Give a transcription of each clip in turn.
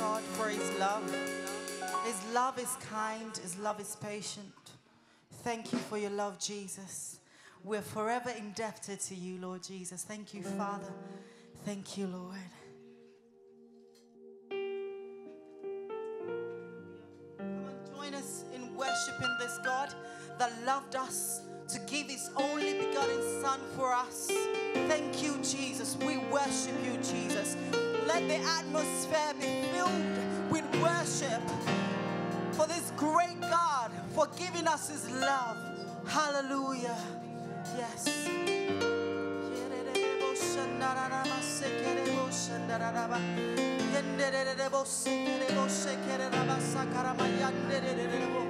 God for His love. His love is kind, His love is patient. Thank you for your love, Jesus. We're forever indebted to you, Lord Jesus. Thank you, Father. Thank you, Lord. Come on, join us in worshiping this God that loved us to give His only begotten Son for us. Thank you, Jesus. We worship you, Jesus. Let the atmosphere be filled with worship for this great God, for giving us His love. Hallelujah. Yes. Can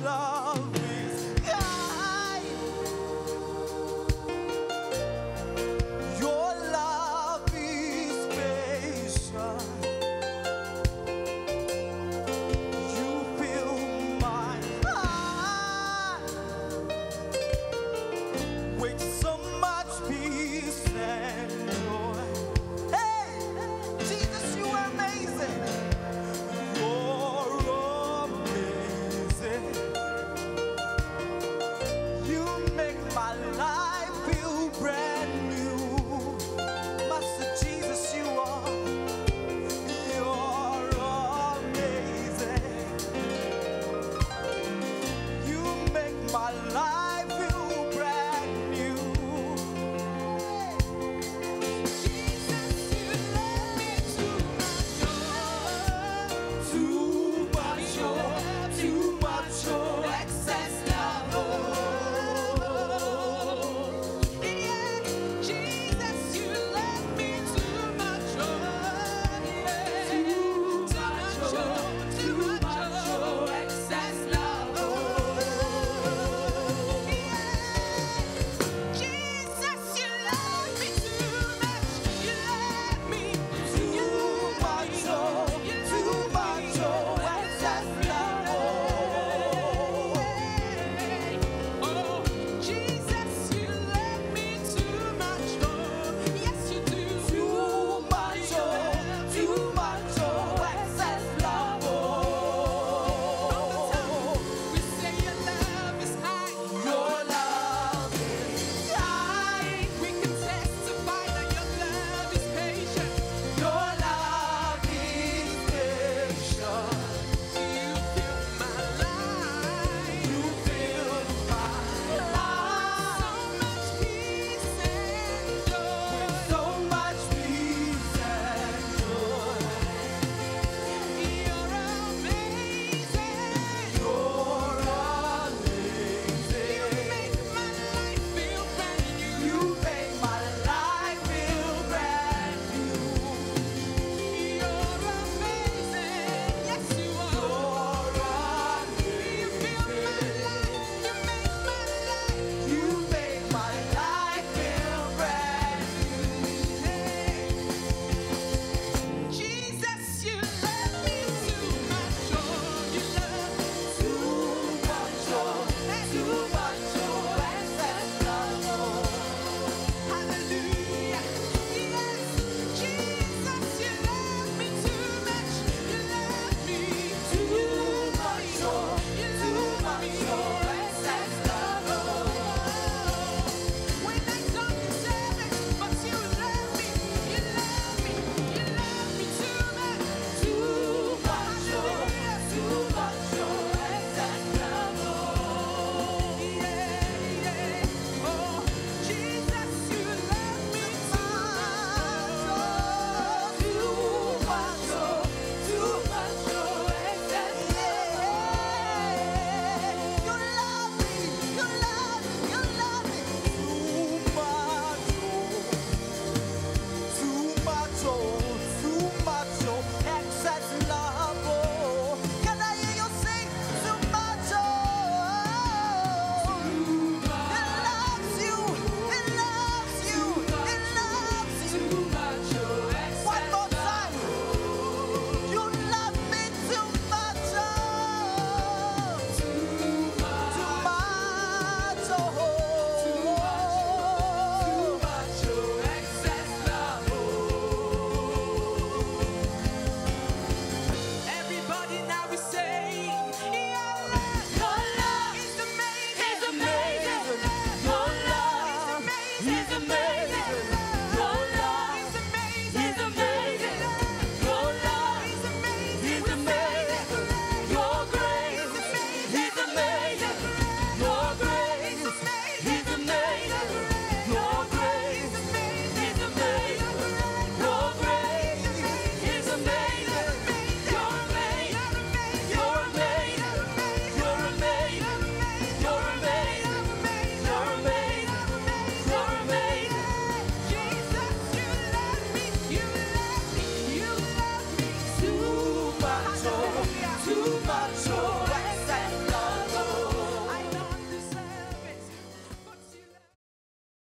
love